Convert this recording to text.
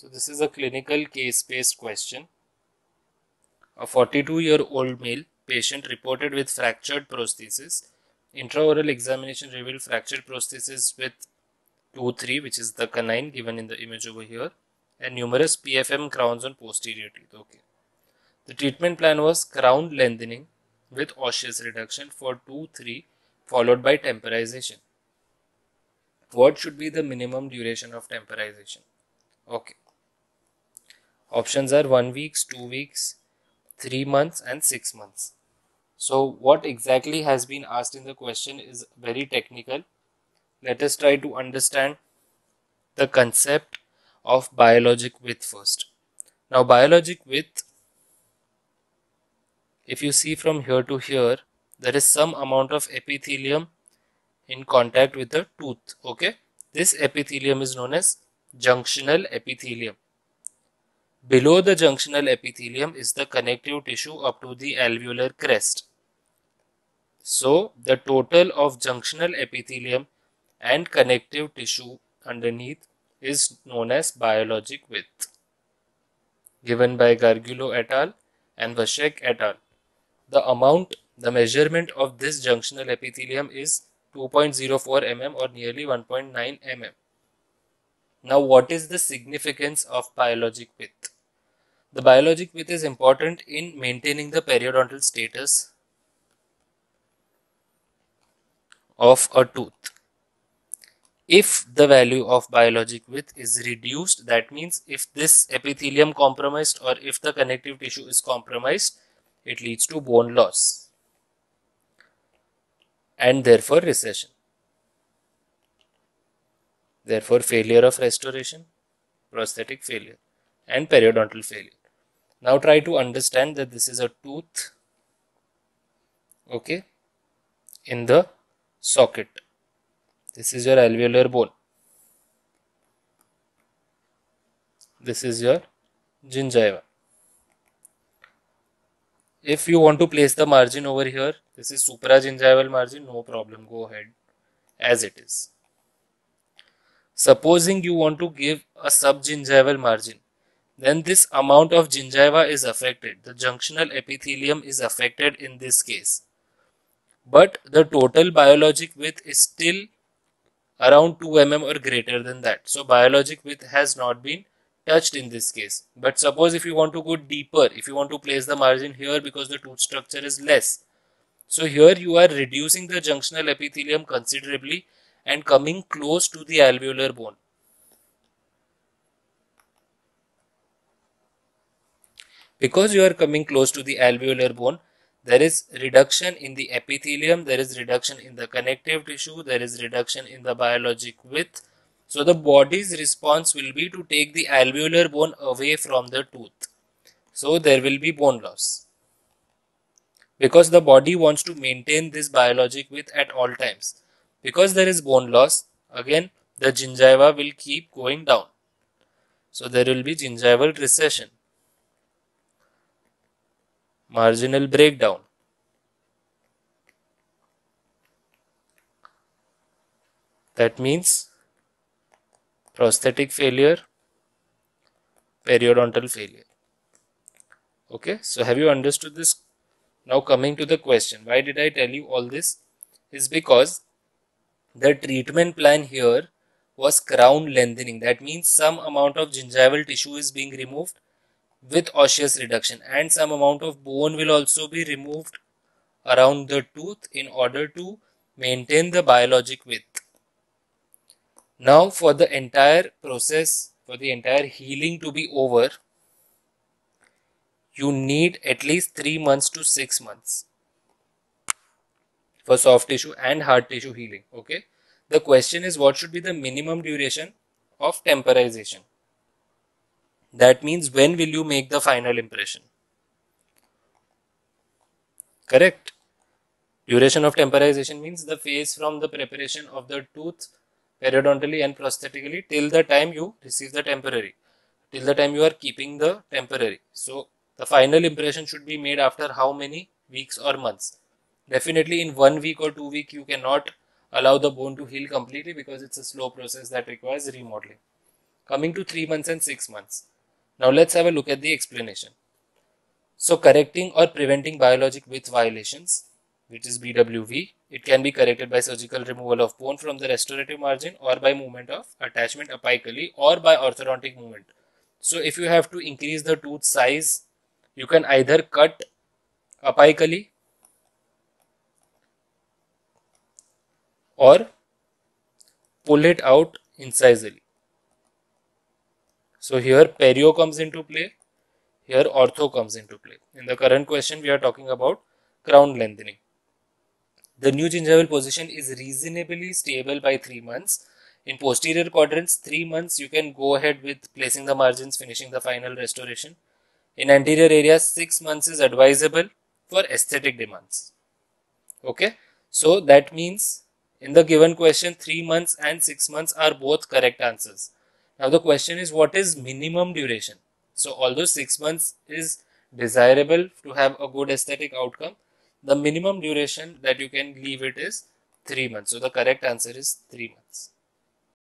So this is a clinical case-based question. A 42-year-old male patient reported with fractured prosthesis. Intraoral examination revealed fractured prosthesis with 2-3 which is the canine given in the image over here and numerous PFM crowns on posterior teeth. Okay. The treatment plan was crown lengthening with osseous reduction for 2-3 followed by temporization. What should be the minimum duration of temporization? Okay. Options are 1 weeks, 2 weeks, 3 months and 6 months. So what exactly has been asked in the question is very technical. Let us try to understand the concept of biologic width first. Now biologic width, if you see from here to here, there is some amount of epithelium in contact with the tooth. Okay, this epithelium is known as junctional epithelium. Below the junctional epithelium is the connective tissue up to the alveolar crest. So, the total of junctional epithelium and connective tissue underneath is known as biologic width given by Gargiulo et al. and Vacek et al. The amount, the measurement of this junctional epithelium is 2.04 mm or nearly 1.9 mm. Now what is the significance of biologic width? The biologic width is important in maintaining the periodontal status of a tooth. If the value of biologic width is reduced, that means if this epithelium compromised or if the connective tissue is compromised, it leads to bone loss and therefore recession. Therefore, failure of restoration, prosthetic failure and periodontal failure. Now try to understand that this is a tooth, okay, in the socket. This is your alveolar bone. This is your gingiva. If you want to place the margin over here, this is supragingival margin, no problem, go ahead as it is. Supposing you want to give a subgingival margin, then this amount of gingiva is affected. The junctional epithelium is affected in this case. But the total biologic width is still around 2 mm or greater than that. So biologic width has not been touched in this case. But suppose if you want to go deeper, if you want to place the margin here because the tooth structure is less. So here you are reducing the junctional epithelium considerably and coming close to the alveolar bone. Because you are coming close to the alveolar bone, there is reduction in the epithelium, there is reduction in the connective tissue, there is reduction in the biologic width. So the body's response will be to take the alveolar bone away from the tooth. So there will be bone loss. Because the body wants to maintain this biologic width at all times. Because there is bone loss, again the gingiva will keep going down. So there will be gingival recession marginal breakdown. That means prosthetic failure, periodontal failure. Okay, so have you understood this? Now coming to the question, why did I tell you all this? Is because the treatment plan here was crown lengthening. That means some amount of gingival tissue is being removed with osseous reduction and some amount of bone will also be removed around the tooth in order to maintain the biologic width. Now for the entire process, for the entire healing to be over, you need at least 3 months to 6 months for soft tissue and hard tissue healing. Okay. The question is what should be the minimum duration of temporization? That means when will you make the final impression? Correct. Duration of temporization means the phase from the preparation of the tooth periodontally and prosthetically till the time you receive the temporary, till the time you are keeping the temporary. So, the final impression should be made after how many weeks or months. Definitely in one week or two week you cannot allow the bone to heal completely because it's a slow process that requires remodeling. coming to 3 months and 6 months. Now let's have a look at the explanation. So correcting or preventing biologic width violations, which is BWV, it can be corrected by surgical removal of bone from the restorative margin or by movement of attachment apically or by orthodontic movement. So if you have to increase the tooth size, you can either cut apically or pull it out incisally. So here perio comes into play, here ortho comes into play. In the current question, we are talking about crown lengthening. The new gingival position is reasonably stable by 3 months. In posterior quadrants, 3 months you can go ahead with placing the margins, finishing the final restoration. In anterior areas, 6 months is advisable for aesthetic demands. Okay, so that means in the given question, 3 months and 6 months are both correct answers. Now the question is what is minimum duration? So although 6 months is desirable to have a good aesthetic outcome, the minimum duration that you can leave it is 3 months. So the correct answer is 3 months.